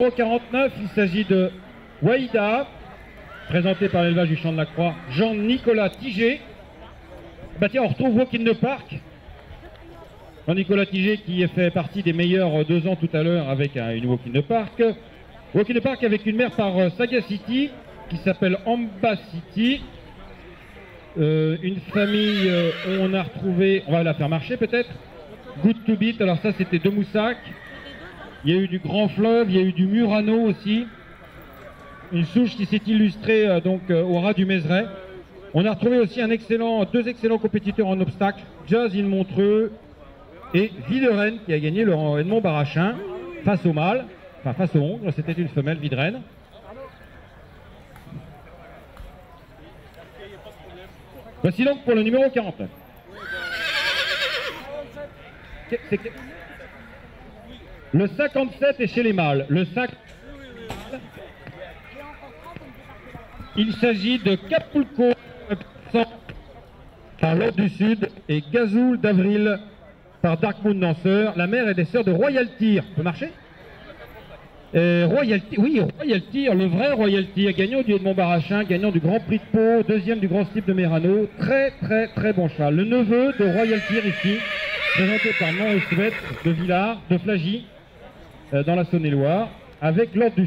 Numéro 49, il s'agit de Waïda, présenté par l'élevage du Champ de la Croix, Jean-Nicolas Tigé. Bah tiens, on retrouve Walk the Park. Jean-Nicolas Tigé qui fait partie des meilleurs deux ans tout à l'heure avec une Walk in the Park. Walk in the Park avec une mère par euh, Sagacity qui s'appelle Amba City. Euh, une famille euh, où on a retrouvé, on va la faire marcher peut-être. Good to Beat, alors ça c'était de Moussac. Il y a eu du Grand Fleuve, il y a eu du Murano aussi. Une souche qui s'est illustrée euh, donc euh, au ras du Mézeray. On a retrouvé aussi un excellent, deux excellents compétiteurs en obstacle, Jazz in Montreux et Videren qui a gagné le Edmond Barachin face au mâle, enfin face au hongre, c'était une femelle Vidren. Voici donc pour le numéro 49. Que- c'est que- Le 57 est chez les mâles. Le 5... Il s'agit de Capulco par l'ordre du Sud et Gazoul d'Avril par Darkmoon Danseur. La mère est des sœurs de Royal Tyr. Peut marcher? Euh, oui, Royal Tyr, le vrai Royal Tyr, gagnant du Edmond Barachin, gagnant du Grand Prix de Pau, deuxième du Grand Slip de Merano. Très, très, très bon cheval. Le neveu de Royal Tyr ici, présenté par Noël Souette de Villars, de Flagy, dans la Saône-et-Loire, avec l'ordre du